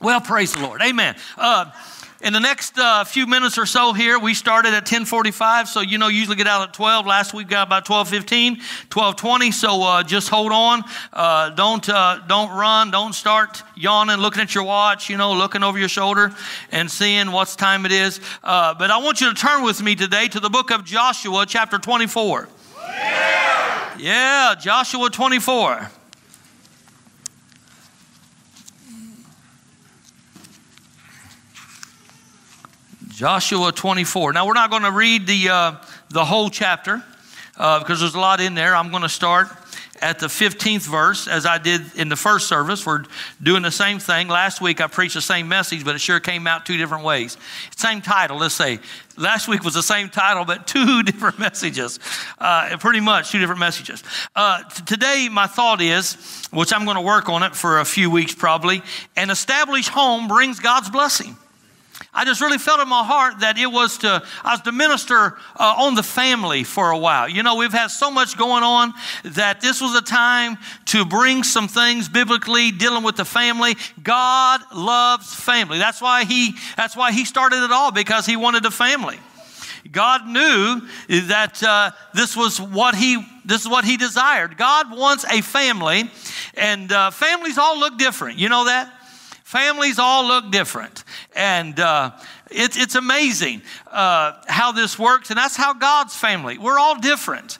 Well, praise the Lord. Amen. Uh, in the next uh, few minutes or so here, we started at 1045, so you know usually get out at 12. Last week got about 1215, 1220, so uh, just hold on. Uh, don't, uh, don't run. Don't start yawning, looking at your watch, you know, looking over your shoulder and seeing what time it is. Uh, but I want you to turn with me today to the book of Joshua, chapter 24. Yeah, yeah Joshua 24. Joshua 24. Now, we're not going to read the, uh, the whole chapter uh, because there's a lot in there. I'm going to start at the 15th verse as I did in the first service. We're doing the same thing. Last week I preached the same message, but it sure came out two different ways. Same title, let's say. Last week was the same title, but two different messages. Uh, pretty much two different messages. Uh, t- today, my thought is, which I'm going to work on it for a few weeks probably, an established home brings God's blessing. I just really felt in my heart that it was to, I was to minister uh, on the family for a while. You know, we've had so much going on that this was a time to bring some things biblically dealing with the family. God loves family. That's why he, that's why he started it all because he wanted a family. God knew that uh, this was what he this is what he desired. God wants a family, and uh, families all look different. You know that families all look different. And uh, it's, it's amazing uh, how this works. And that's how God's family, we're all different,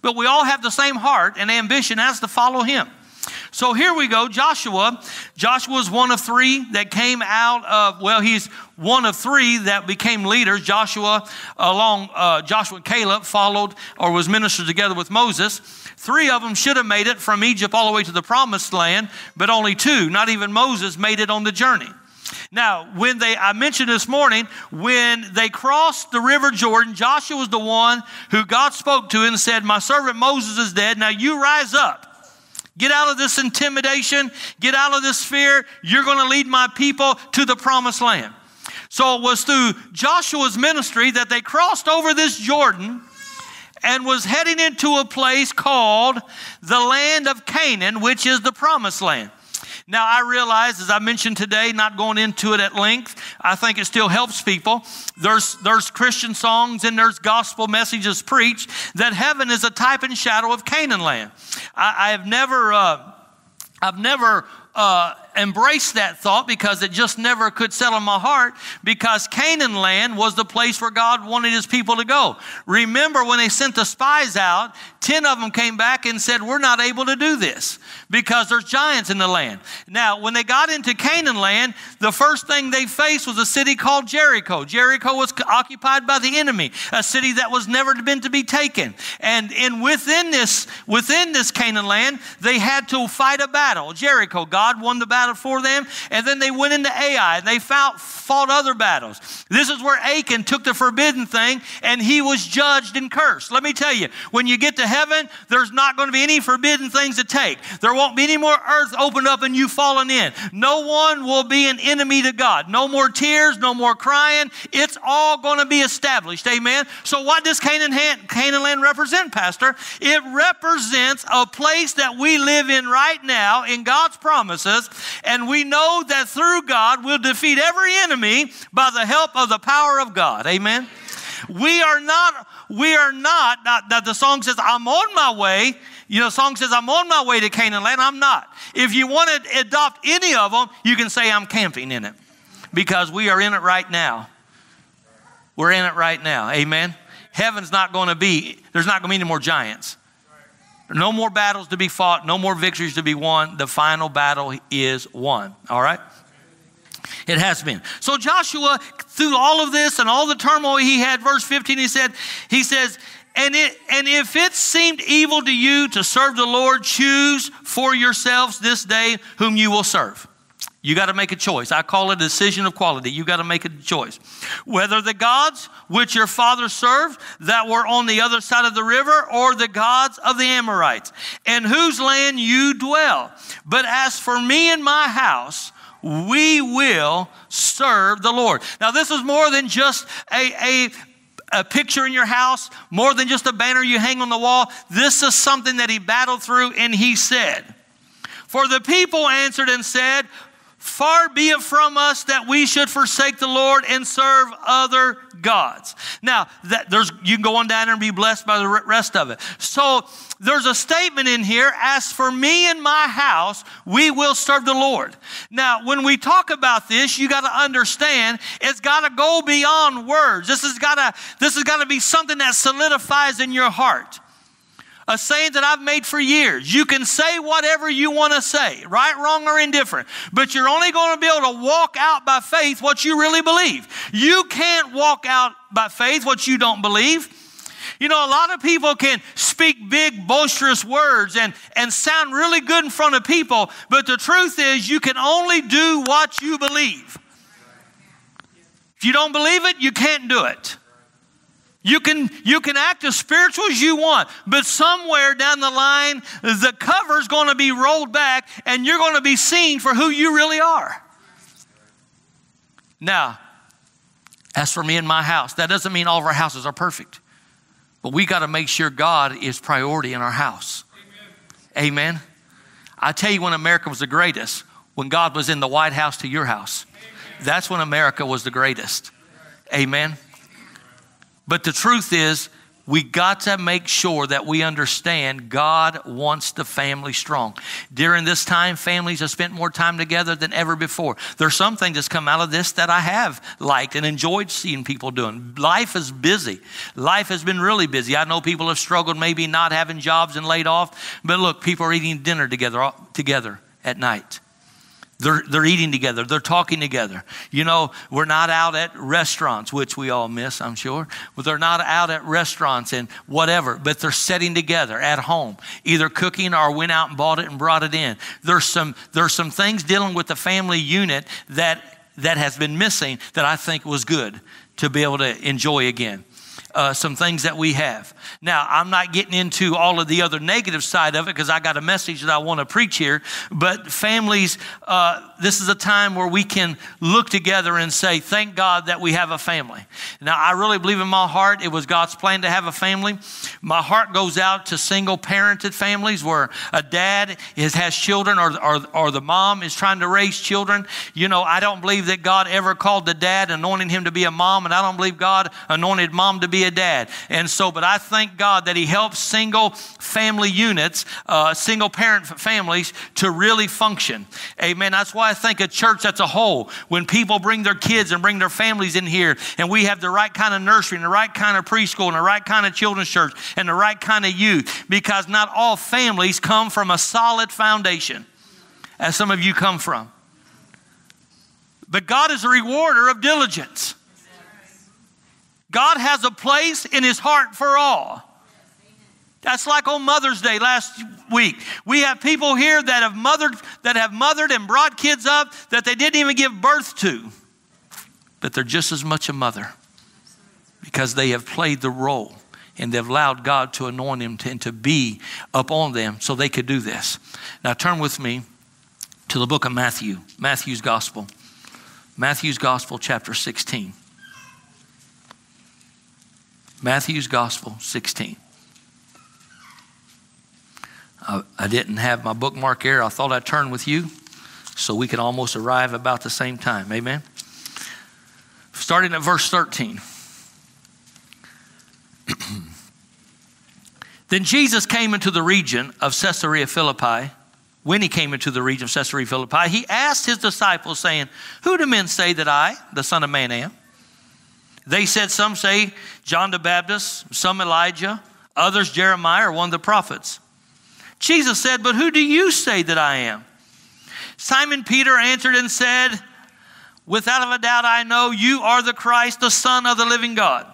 but we all have the same heart and ambition as to follow Him. So here we go. Joshua. Joshua is one of three that came out of, well, he's one of three that became leaders. Joshua, along uh, Joshua and Caleb, followed or was ministered together with Moses. Three of them should have made it from Egypt all the way to the promised land, but only two, not even Moses, made it on the journey. Now, when they, I mentioned this morning, when they crossed the river Jordan, Joshua was the one who God spoke to and said, My servant Moses is dead. Now you rise up. Get out of this intimidation. Get out of this fear. You're going to lead my people to the promised land. So it was through Joshua's ministry that they crossed over this Jordan and was heading into a place called the land of Canaan, which is the promised land. Now, I realize, as I mentioned today, not going into it at length, I think it still helps people. There's, there's Christian songs and there's gospel messages preached that heaven is a type and shadow of Canaan land. I, have never, uh, I've never uh, embrace that thought because it just never could settle in my heart because Canaan land was the place where God wanted his people to go. Remember when they sent the spies out, 10 of them came back and said, We're not able to do this because there's giants in the land. Now, when they got into Canaan land, the first thing they faced was a city called Jericho. Jericho was occupied by the enemy, a city that was never been to be taken. And in within this, within this Canaan land, they had to fight a battle. Jericho, God won the battle battle for them. And then they went into Ai and they fought, fought other battles. This is where Achan took the forbidden thing and he was judged and cursed. Let me tell you, when you get to heaven, there's not going to be any forbidden things to take. There won't be any more earth opened up and you falling in. No one will be an enemy to God. No more tears, no more crying. It's all going to be established. Amen. So, what does Canaan, Canaan land represent, Pastor? It represents a place that we live in right now in God's promises and we know that through God we'll defeat every enemy by the help of the power of God. Amen. We are not, we are not, that the song says, I'm on my way. You know, song says, I'm on my way to Canaan land. I'm not. If you want to adopt any of them, you can say, I'm camping in it because we are in it right now. We're in it right now. Amen. Heaven's not going to be, there's not going to be any more giants. No more battles to be fought, no more victories to be won. The final battle is won. All right? It has been. So Joshua, through all of this and all the turmoil he had, verse 15, he said, he says, and, it, and if it seemed evil to you to serve the Lord, choose for yourselves this day whom you will serve. You got to make a choice. I call it a decision of quality. You got to make a choice. Whether the gods which your father served that were on the other side of the river or the gods of the Amorites, in whose land you dwell. But as for me and my house, we will serve the Lord. Now, this is more than just a, a a picture in your house, more than just a banner you hang on the wall. This is something that he battled through, and he said, For the people answered and said, Far be it from us that we should forsake the Lord and serve other gods. Now, that there's you can go on down and be blessed by the rest of it. So there's a statement in here, as for me and my house, we will serve the Lord. Now, when we talk about this, you got to understand it's got to go beyond words. This has got to this has got to be something that solidifies in your heart a saying that I've made for years. You can say whatever you want to say, right, wrong, or indifferent, but you're only going to be able to walk out by faith what you really believe. You can't walk out by faith what you don't believe. You know, a lot of people can speak big, boisterous words and, and sound really good in front of people, but the truth is, you can only do what you believe. If you don't believe it, you can't do it. You can, you can act as spiritual as you want, but somewhere down the line, the cover's going to be rolled back and you're going to be seen for who you really are. Now, as for me and my house, that doesn't mean all of our houses are perfect, but we got to make sure God is priority in our house. Amen. Amen. I tell you when America was the greatest, when God was in the White House to your house. Amen. That's when America was the greatest. Amen. But the truth is, we got to make sure that we understand God wants the family strong. During this time, families have spent more time together than ever before. There's some things that's come out of this that I have liked and enjoyed seeing people doing. Life is busy. Life has been really busy. I know people have struggled maybe not having jobs and laid off, but look, people are eating dinner together together at night. They're, they're eating together. They're talking together. You know, we're not out at restaurants, which we all miss, I'm sure. But they're not out at restaurants and whatever, but they're sitting together at home, either cooking or went out and bought it and brought it in. There's some, there's some things dealing with the family unit that, that has been missing that I think was good to be able to enjoy again uh, some things that we have. Now, I'm not getting into all of the other negative side of it because I got a message that I want to preach here. But families, uh, this is a time where we can look together and say, Thank God that we have a family. Now, I really believe in my heart it was God's plan to have a family. My heart goes out to single parented families where a dad is, has children or, or, or the mom is trying to raise children. You know, I don't believe that God ever called the dad, anointing him to be a mom, and I don't believe God anointed mom to be a dad. And so, but I thank God that He helps single family units, uh, single parent families to really function. Amen. That's why I think a church that's a whole, when people bring their kids and bring their families in here, and we have the right kind of nursery and the right kind of preschool and the right kind of children's church and the right kind of youth, because not all families come from a solid foundation, as some of you come from. But God is a rewarder of diligence. God has a place in his heart for all. That's like on Mother's Day last week. We have people here that have mothered that have mothered and brought kids up that they didn't even give birth to. But they're just as much a mother because they have played the role and they've allowed God to anoint them to, and to be upon them so they could do this. Now turn with me to the book of Matthew, Matthew's Gospel. Matthew's Gospel, chapter 16. Matthew's Gospel 16. I, I didn't have my bookmark here. I thought I'd turn with you so we could almost arrive about the same time. Amen. Starting at verse 13. then Jesus came into the region of Caesarea Philippi. When he came into the region of Caesarea Philippi, he asked his disciples, saying, Who do men say that I, the Son of Man, am? They said, some say John the Baptist, some Elijah, others Jeremiah or one of the prophets. Jesus said, But who do you say that I am? Simon Peter answered and said, Without a doubt, I know you are the Christ, the Son of the living God.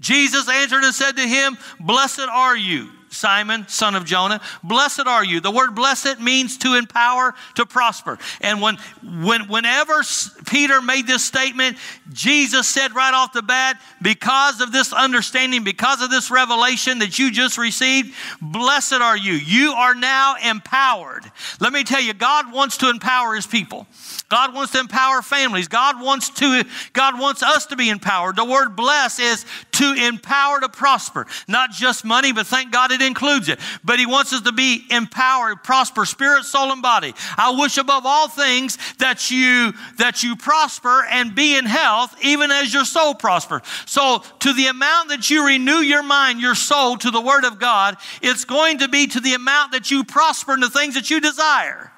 Jesus answered and said to him, Blessed are you Simon, son of Jonah. Blessed are you. The word blessed means to empower, to prosper. And when, when, whenever Peter made this statement, Jesus said right off the bat, because of this understanding, because of this revelation that you just received, blessed are you. You are now empowered. Let me tell you, God wants to empower his people. God wants to empower families. God wants to God wants us to be empowered. The word bless is to empower to prosper. Not just money, but thank God it includes it. But he wants us to be empowered, prosper spirit, soul and body. I wish above all things that you that you prosper and be in health even as your soul prospers. So to the amount that you renew your mind, your soul to the word of God, it's going to be to the amount that you prosper in the things that you desire.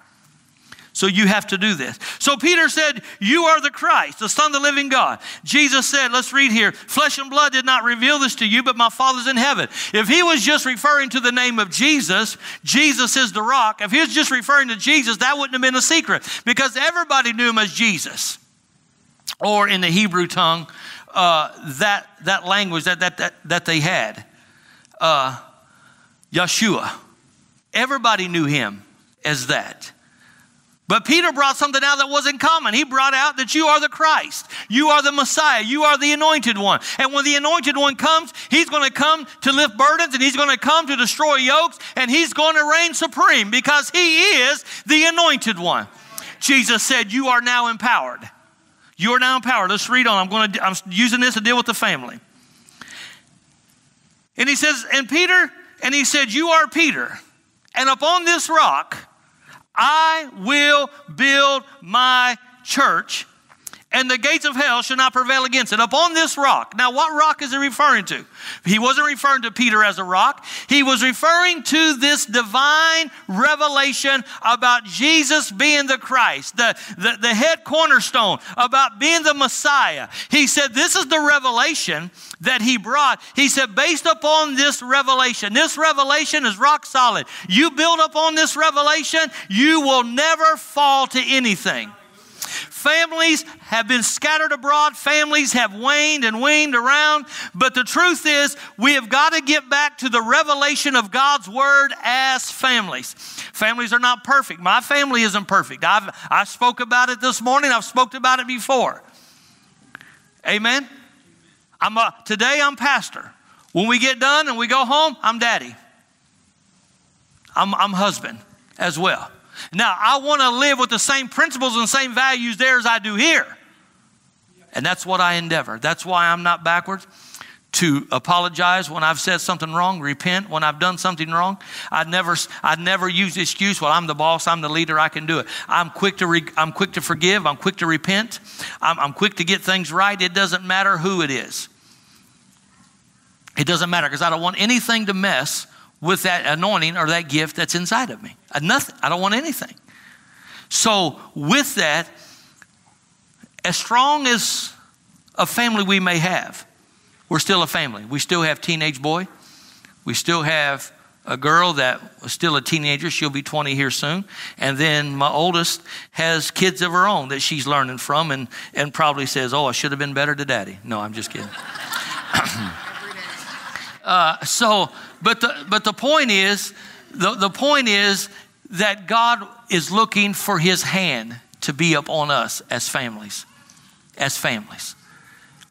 So you have to do this. So Peter said, You are the Christ, the Son of the living God. Jesus said, Let's read here, flesh and blood did not reveal this to you, but my Father's in heaven. If he was just referring to the name of Jesus, Jesus is the rock. If he was just referring to Jesus, that wouldn't have been a secret because everybody knew him as Jesus. Or in the Hebrew tongue, uh, that, that language that, that, that, that they had, uh, Yeshua. Everybody knew him as that. But Peter brought something out that wasn't common. He brought out that you are the Christ. You are the Messiah. You are the anointed one. And when the anointed one comes, he's going to come to lift burdens and he's going to come to destroy yokes and he's going to reign supreme because he is the anointed one. Jesus said, You are now empowered. You are now empowered. Let's read on. I'm going to I'm using this to deal with the family. And he says, and Peter, and he said, You are Peter, and upon this rock I will build my church, and the gates of hell shall not prevail against it. Upon this rock. Now, what rock is he referring to? He wasn't referring to Peter as a rock. He was referring to this divine revelation about Jesus being the Christ, the, the, the head cornerstone, about being the Messiah. He said, This is the revelation that he brought. He said, based upon this revelation, this revelation is rock solid. You build upon this revelation, you will never fall to anything. Families have been scattered abroad. Families have waned and weaned around. But the truth is, we have got to get back to the revelation of God's word as families. Families are not perfect. My family isn't perfect. I've, I spoke about it this morning. I've spoke about it before. Amen. I'm a, today I'm pastor. When we get done and we go home, I'm daddy. I'm, I'm husband as well. Now, I want to live with the same principles and same values there as I do here. And that's what I endeavor. That's why I'm not backwards to apologize when I've said something wrong, repent when I've done something wrong. I never, I never use the excuse, well, I'm the boss, I'm the leader, I can do it. I'm quick to, re, I'm quick to forgive, I'm quick to repent, I'm, I'm quick to get things right. It doesn't matter who it is. It doesn't matter because I don't want anything to mess with that anointing or that gift that's inside of me. I, nothing. I don't want anything. So, with that, as strong as a family we may have, we're still a family. We still have teenage boy. We still have a girl that was still a teenager. She'll be 20 here soon. And then my oldest has kids of her own that she's learning from and, and probably says, Oh, I should have been better to daddy. No, I'm just kidding. uh, so, but the, but the point is, the, the point is that God is looking for his hand to be upon us as families. As families.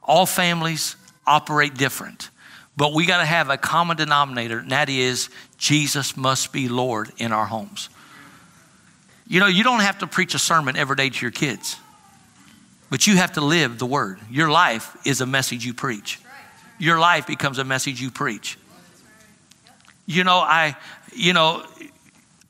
All families operate different, but we got to have a common denominator, and that is Jesus must be Lord in our homes. You know, you don't have to preach a sermon every day to your kids, but you have to live the word. Your life is a message you preach. Your life becomes a message you preach. You know, I, you know,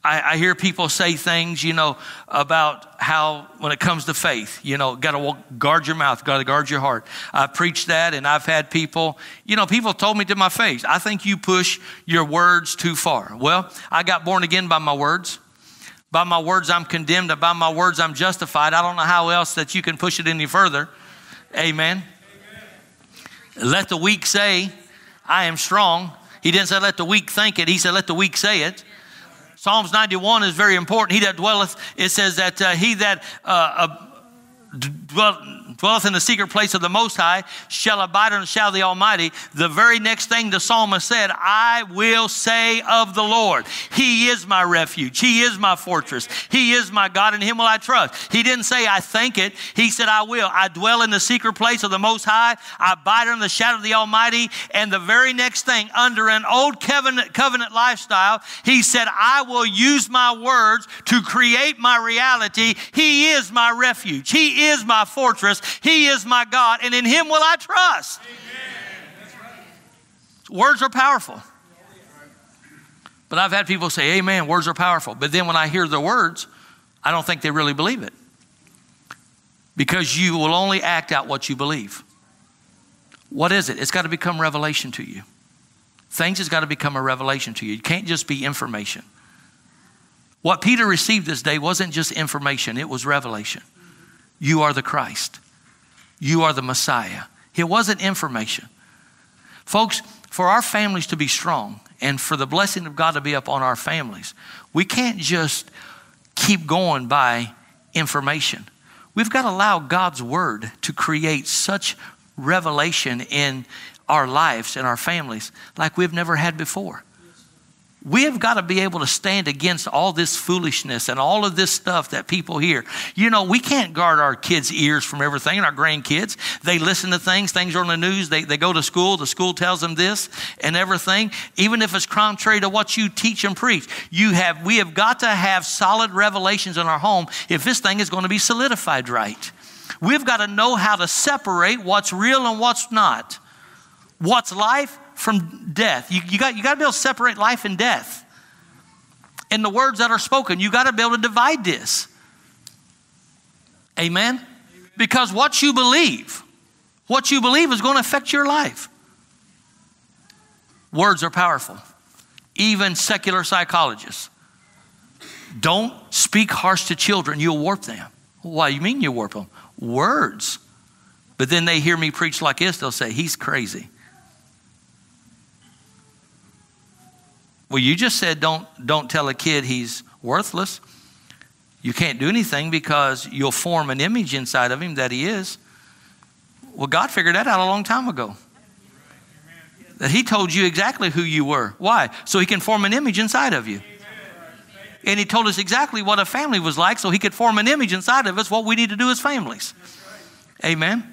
I, I, hear people say things, you know, about how when it comes to faith, you know, got to guard your mouth, got to guard your heart. I preach that, and I've had people, you know, people told me to my face, I think you push your words too far. Well, I got born again by my words. By my words, I'm condemned. By my words, I'm justified. I don't know how else that you can push it any further. Amen. Amen. Let the weak say, I am strong. He didn't say, let the weak think it. He said, let the weak say it. Psalms 91 is very important. He that dwelleth, it says that uh, he that uh, uh, dwelleth in the secret place of the Most High shall abide under the shadow of the Almighty. The very next thing the psalmist said, I will say of the Lord, He is my refuge. He is my fortress. He is my God. In Him will I trust. He didn't say, I think it. He said, I will. I dwell in the secret place of the Most High. I abide under the shadow of the Almighty. And the very next thing, under an old covenant, covenant lifestyle, He said, I will use my words to create my reality. He is my refuge. He is my fortress. He is my God, and in Him will I trust. Words are powerful. But I've had people say, Amen, words are powerful. But then when I hear the words, I don't think they really believe it. Because you will only act out what you believe. What is it? It's got to become revelation to you. Things has got to become a revelation to you. It can't just be information. What Peter received this day wasn't just information, it was revelation. You are the Christ. You are the Messiah. It wasn't information. Folks, for our families to be strong and for the blessing of God to be upon our families, we can't just keep going by information. We've got to allow God's word to create such revelation in our lives and our families like we've never had before we have got to be able to stand against all this foolishness and all of this stuff that people hear. You know, we can't guard our kids' ears from everything, and our grandkids. They listen to things, things are on the news, they, they go to school, the school tells them this and everything. Even if it's contrary to what you teach and preach, you have, we have got to have solid revelations in our home if this thing is going to be solidified right. We've got to know how to separate what's real and what's not. What's life from death. You, you, got, you got to be able to separate life and death. And the words that are spoken, you got to be able to divide this. Amen? Amen? Because what you believe, what you believe is going to affect your life. Words are powerful. Even secular psychologists. Don't speak harsh to children, you'll warp them. Why you mean you warp them? Words. But then they hear me preach like this, they'll say, He's crazy. Well, you just said don't, don't tell a kid he's worthless. You can't do anything because you'll form an image inside of him that he is. Well, God figured that out a long time ago. That He told you exactly who you were. Why? So He can form an image inside of you. And He told us exactly what a family was like so He could form an image inside of us, what we need to do as families. Amen.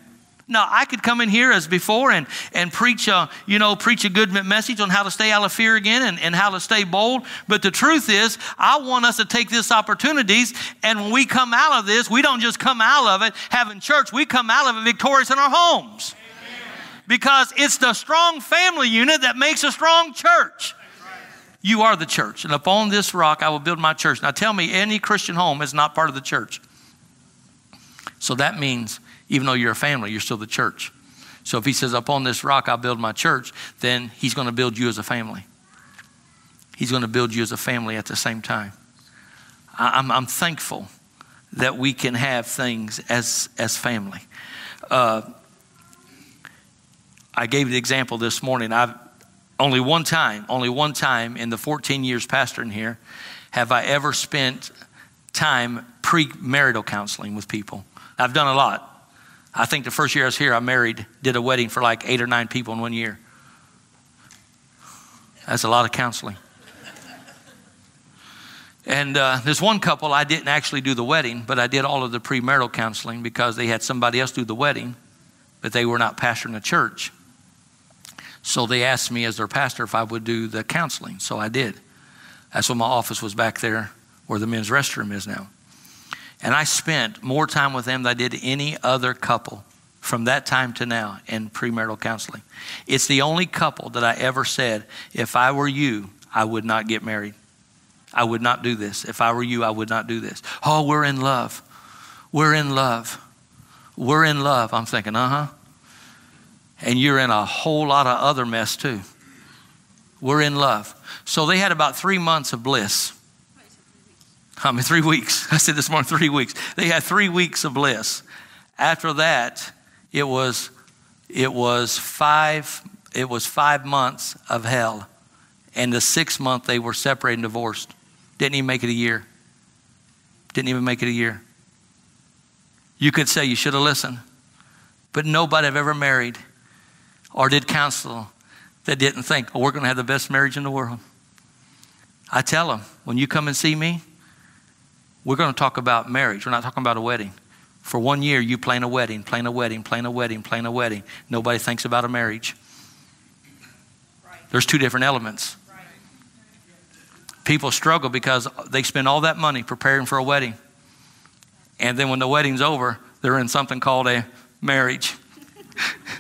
Now, I could come in here as before and, and preach, a, you know, preach a good message on how to stay out of fear again and, and how to stay bold. But the truth is, I want us to take this opportunities. And when we come out of this, we don't just come out of it having church, we come out of it victorious in our homes. Because it's the strong family unit that makes a strong church. You are the church. And upon this rock, I will build my church. Now, tell me, any Christian home is not part of the church. So that means even though you're a family, you're still the church. So if he says, Upon this rock I'll build my church, then he's going to build you as a family. He's going to build you as a family at the same time. I'm, I'm thankful that we can have things as, as family. Uh, I gave the example this morning. I've only one time, only one time in the 14 years pastoring here, have I ever spent time pre-marital counseling with people. I've done a lot. I think the first year I was here, I married, did a wedding for like eight or nine people in one year. That's a lot of counseling. And uh, there's one couple, I didn't actually do the wedding, but I did all of the premarital counseling because they had somebody else do the wedding, but they were not pastoring a church. So they asked me as their pastor if I would do the counseling. So I did. That's when my office was back there where the men's restroom is now. And I spent more time with them than I did any other couple from that time to now in premarital counseling. It's the only couple that I ever said, if I were you, I would not get married. I would not do this. If I were you, I would not do this. Oh, we're in love. We're in love. We're in love. I'm thinking, uh huh. And you're in a whole lot of other mess too. We're in love. So they had about three months of bliss. I mean, three weeks. I said this morning, three weeks. They had three weeks of bliss. After that, it was, it was five, it was five months of hell. And the sixth month, they were separated and divorced. Didn't even make it a year. Didn't even make it a year. You could say you should have listened. But nobody I've ever married or did counsel that didn't think, oh, we're going to have the best marriage in the world. I tell them, when you come and see me, we're going to talk about marriage. We're not talking about a wedding. For one year, you plan a wedding, plan a wedding, plan a wedding, plan a wedding. Nobody thinks about a marriage. There's two different elements. People struggle because they spend all that money preparing for a wedding. And then when the wedding's over, they're in something called a marriage.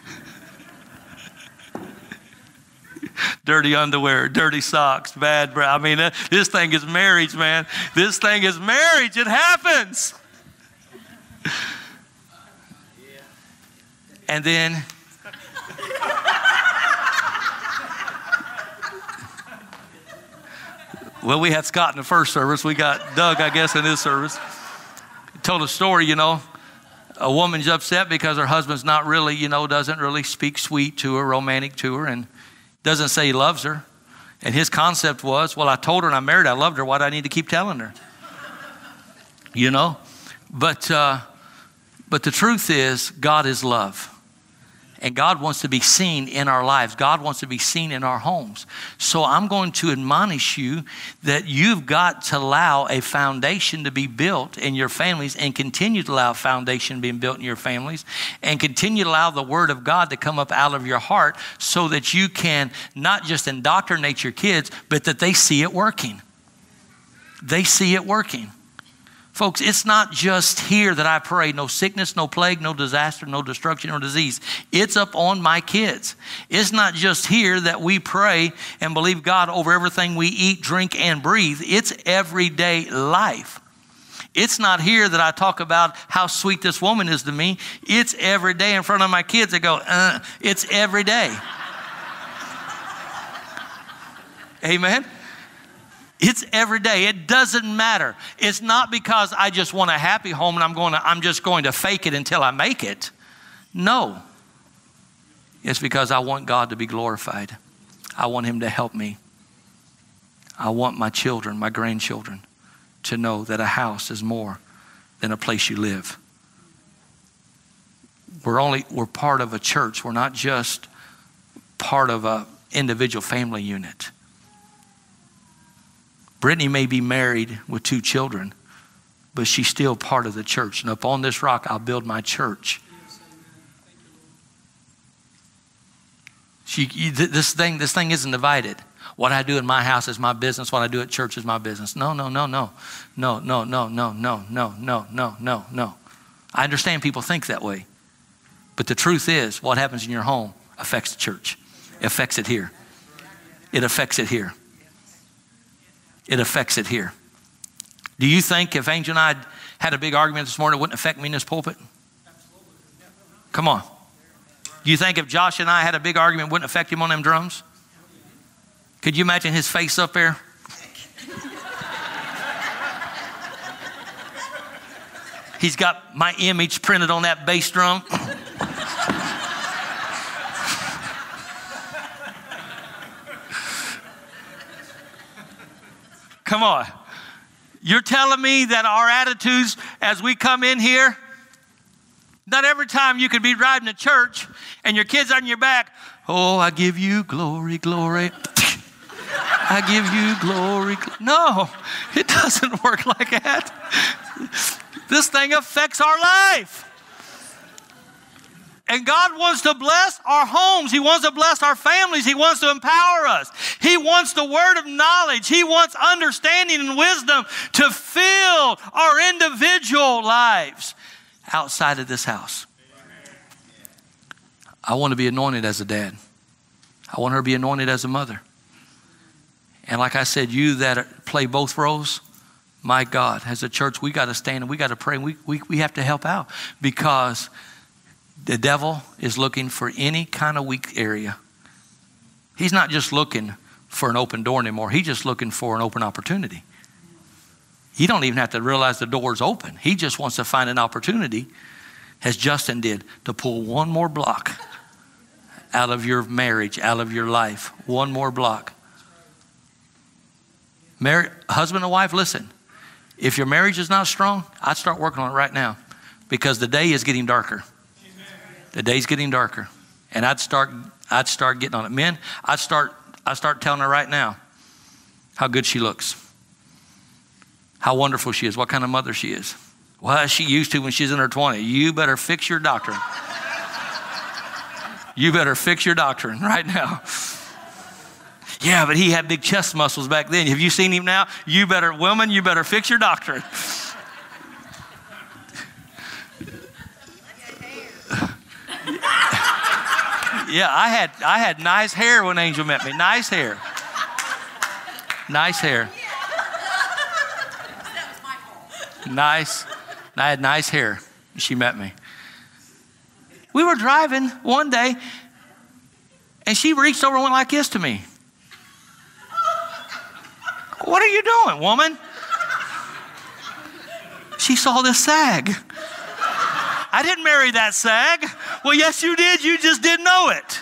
dirty underwear, dirty socks, bad breath. I mean, uh, this thing is marriage, man. This thing is marriage. It happens. And then. well, we had Scott in the first service. We got Doug, I guess, in this service. Told a story, you know. A woman's upset because her husband's not really, you know, doesn't really speak sweet to her, romantic to her, and doesn't say he loves her. And his concept was, well, I told her and I married her, I loved her. Why do I need to keep telling her? You know? But, uh, but the truth is, God is love. And God wants to be seen in our lives. God wants to be seen in our homes. So I'm going to admonish you that you've got to allow a foundation to be built in your families and continue to allow a foundation being built in your families and continue to allow the word of God to come up out of your heart so that you can not just indoctrinate your kids, but that they see it working. They see it working. Folks, it's not just here that I pray no sickness, no plague, no disaster, no destruction or disease. It's up on my kids. It's not just here that we pray and believe God over everything we eat, drink, and breathe. It's everyday life. It's not here that I talk about how sweet this woman is to me. It's every day in front of my kids. I go, uh, it's every day. Amen. It's every day. It doesn't matter. It's not because I just want a happy home and I'm going to, I'm just going to fake it until I make it. No. It's because I want God to be glorified. I want Him to help me. I want my children, my grandchildren, to know that a house is more than a place you live. We're only we're part of a church. We're not just part of a individual family unit. Brittany may be married with two children, but she's still part of the church. And upon this rock, I'll build my church. She, this, thing, this thing isn't divided. What I do in my house is my business. What I do at church is my business. No, no, no, no. No, no, no, no, no, no, no, no, no, no. I understand people think that way. But the truth is, what happens in your home affects the church. It affects it here. It affects it here it affects it here. Do you think if Angel and I had a big argument this morning, it wouldn't affect me in this pulpit? Come on. Do you think if Josh and I had a big argument, it wouldn't affect him on them drums? Could you imagine his face up there? He's got my image printed on that bass drum. Come on. You're telling me that our attitudes as we come in here, not every time you could be riding to church and your kids on your back, oh, I give you glory, glory. I give you glory. No, it doesn't work like that. This thing affects our life. And God wants to bless our homes. He wants to bless our families. He wants to empower us. He wants the word of knowledge. He wants understanding and wisdom to fill our individual lives outside of this house. I want to be anointed as a dad. I want her to be anointed as a mother. And like I said, you that play both roles, my God, as a church, we got to stand and we got to pray and we, we, we have to help out because the devil is looking for any kind of weak area. He's not just looking for an open door anymore, he's just looking for an open opportunity. You don't even have to realize the door's open. He just wants to find an opportunity, as Justin did, to pull one more block out of your marriage, out of your life. One more block. Married, husband and wife, listen. If your marriage is not strong, I'd start working on it right now because the day is getting darker. The day's getting darker. And I'd start, I'd start getting on it. Men, I'd start, I'd start telling her right now how good she looks, how wonderful she is, what kind of mother she is. What she used to when she's in her 20s. You better fix your doctrine. you better fix your doctrine right now. Yeah, but he had big chest muscles back then. Have you seen him now? You better, woman, you better fix your doctrine. Yeah, I had I had nice hair when Angel met me. Nice hair. Nice hair. Nice. I had nice hair. She met me. We were driving one day, and she reached over and went like this to me. What are you doing, woman? She saw this sag. I didn't marry that sag. Well, yes, you did. You just didn't know it.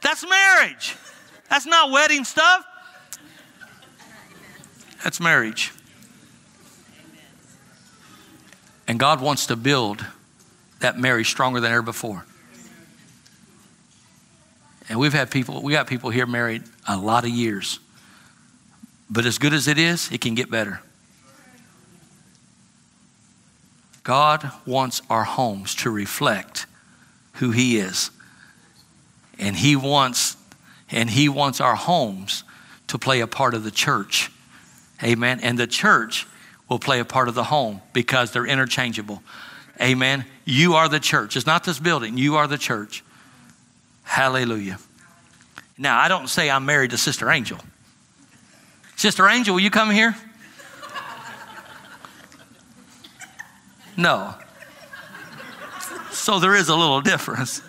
That's marriage. That's not wedding stuff. That's marriage. And God wants to build that marriage stronger than ever before. And we've had people, we got people here married a lot of years. But as good as it is, it can get better. God wants our homes to reflect who He is. And He wants, and He wants our homes to play a part of the church. Amen. And the church will play a part of the home because they're interchangeable. Amen. You are the church. It's not this building. You are the church. Hallelujah. Now, I don't say I'm married to Sister Angel. Sister Angel, will you come here? No. So there is a little difference.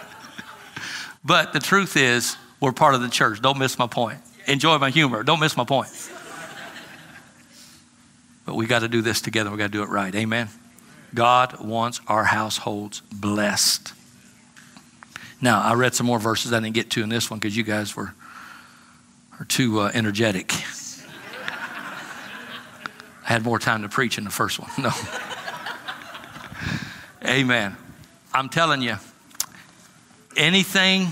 but the truth is, we're part of the church. Don't miss my point. Enjoy my humor. Don't miss my point. But we got to do this together. We got to do it right. Amen. God wants our households blessed. Now, I read some more verses I didn't get to in this one because you guys were are too uh, energetic. I had more time to preach in the first one. No. Amen. I'm telling you, anything,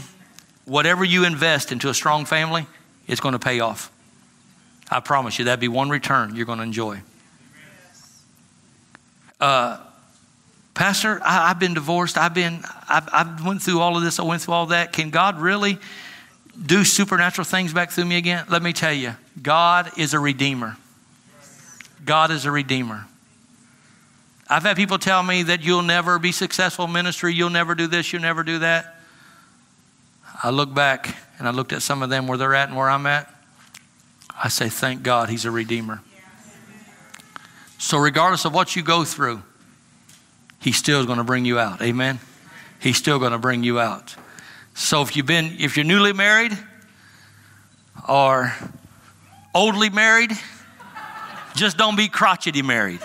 whatever you invest into a strong family, it's going to pay off. I promise you, that'd be one return you're going to enjoy. Uh, Pastor, I, have been divorced. I've been, I've, I've went through all of this. I went through all that. Can God really do supernatural things back through me again? Let me tell you, God is a redeemer. God is a redeemer. I've had people tell me that you'll never be successful in ministry, you'll never do this, you'll never do that. I look back and I looked at some of them where they're at and where I'm at. I say, thank God he's a redeemer. So, regardless of what you go through, He's still going to bring you out. Amen. He's still going to bring you out. So if you've been, if you're newly married or oldly married, just don't be crotchety married.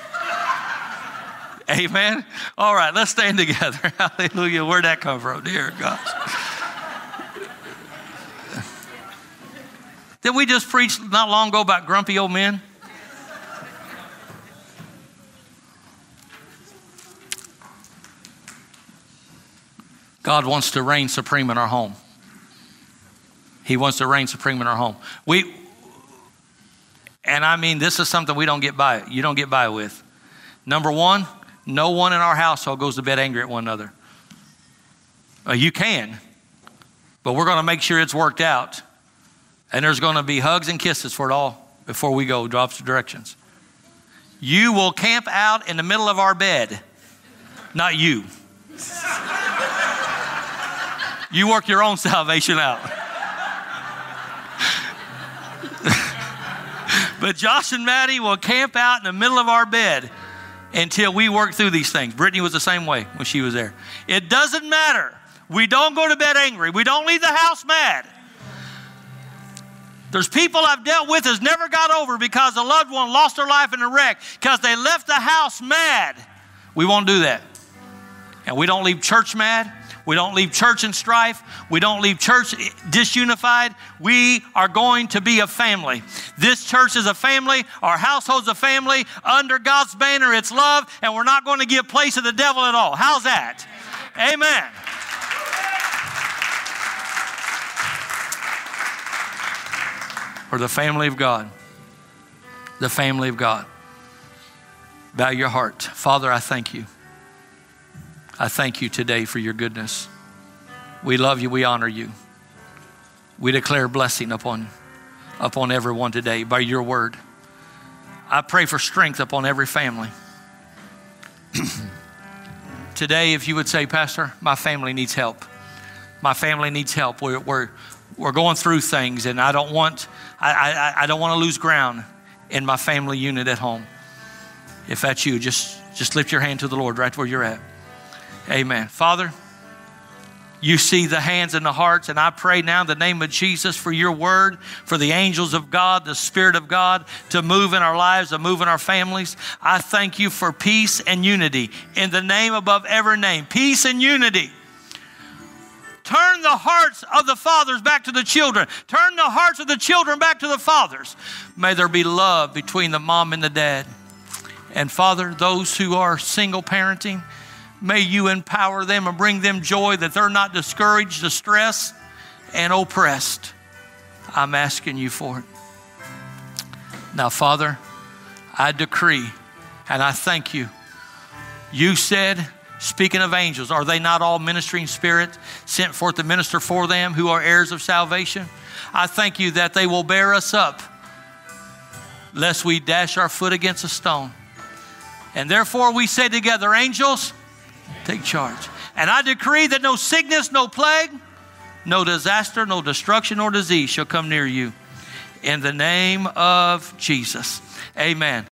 Amen. All right, let's stand together. Hallelujah. Where'd that come from? Dear God. Did we just preach not long ago about grumpy old men? God wants to reign supreme in our home. He wants to reign supreme in our home. We, and I mean, this is something we don't get by. You don't get by with. Number one, no one in our household goes to bed angry at one another. Uh, you can, but we're going to make sure it's worked out. And there's going to be hugs and kisses for it all before we go drops of directions. You will camp out in the middle of our bed, not you. You work your own salvation out. but Josh and Maddie will camp out in the middle of our bed until we work through these things. Brittany was the same way when she was there. It doesn't matter. We don't go to bed angry. We don't leave the house mad. There's people I've dealt with has never got over because a loved one lost their life in a wreck because they left the house mad. We won't do that. And we don't leave church mad. We don't leave church in strife. We don't leave church disunified. We are going to be a family. This church is a family. Our household's a family. Under God's banner, it's love, and we're not going to give place to the devil at all. How's that? Amen. We're the family of God. The family of God. Bow your heart. Father, I thank you. I thank you today for your goodness. We love you. We honor you. We declare blessing upon, upon everyone today by your word. I pray for strength upon every family. today, if you would say, Pastor, my family needs help. My family needs help. We're, we're, we're going through things, and I don't want, I, I, I don't want to lose ground in my family unit at home. If that's you, just, just lift your hand to the Lord right where you're at. Amen. Father, you see the hands and the hearts, and I pray now in the name of Jesus for your word, for the angels of God, the Spirit of God to move in our lives, to move in our families. I thank you for peace and unity in the name above every name. Peace and unity. Turn the hearts of the fathers back to the children. Turn the hearts of the children back to the fathers. May there be love between the mom and the dad. And Father, those who are single parenting, may you empower them and bring them joy that they're not discouraged, distressed, and oppressed. I'm asking you for it. Now, Father, I decree and I thank you. You said, speaking of angels, are they not all ministering spirits sent forth to minister for them who are heirs of salvation? I thank you that they will bear us up lest we dash our foot against a stone. And therefore we say together, angels, take charge. And I decree that no sickness, no plague, no disaster, no destruction or disease shall come near you. In the name of Jesus. Amen.